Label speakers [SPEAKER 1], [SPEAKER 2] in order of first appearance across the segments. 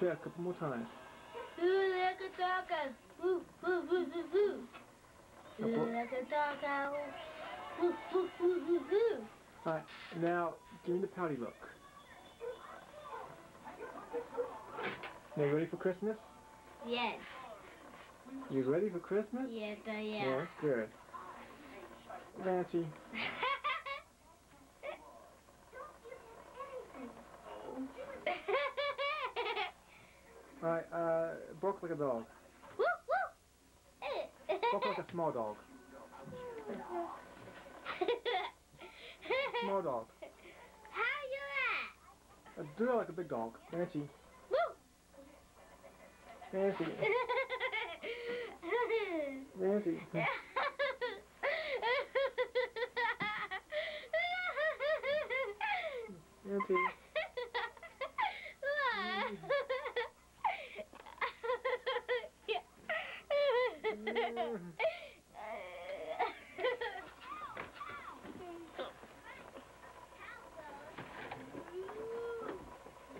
[SPEAKER 1] Say it a couple more times. Alright, now give me the pouty look. Now you ready for Christmas?
[SPEAKER 2] Yes.
[SPEAKER 1] You ready for Christmas?
[SPEAKER 2] Yes, I am.
[SPEAKER 1] Yeah, good. Nancy, alright, uh, bark like a dog.
[SPEAKER 2] woo, woo.
[SPEAKER 1] Bark like a small dog. Small dog.
[SPEAKER 2] How you
[SPEAKER 1] Uh, do it like a big dog. Nancy,
[SPEAKER 2] at? Woo.
[SPEAKER 1] Nancy, Nancy. Nancy.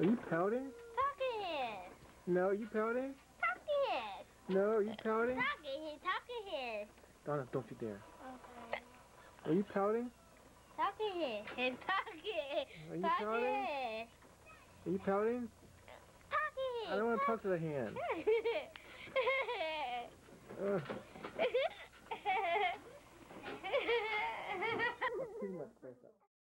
[SPEAKER 1] Are you pouting?
[SPEAKER 2] Talking
[SPEAKER 1] No, are you pouting?
[SPEAKER 2] Talking
[SPEAKER 1] No, are you pouting?
[SPEAKER 2] Talking here, talking here.
[SPEAKER 1] Donna, don't you dare. Are you pouting?
[SPEAKER 2] Talking here, talking.
[SPEAKER 1] Are you
[SPEAKER 2] talking
[SPEAKER 1] pouting?
[SPEAKER 2] here.
[SPEAKER 1] Are you pouting?
[SPEAKER 2] Talking here.
[SPEAKER 1] I don't want to talk to the hand. 어. 어, 어. 어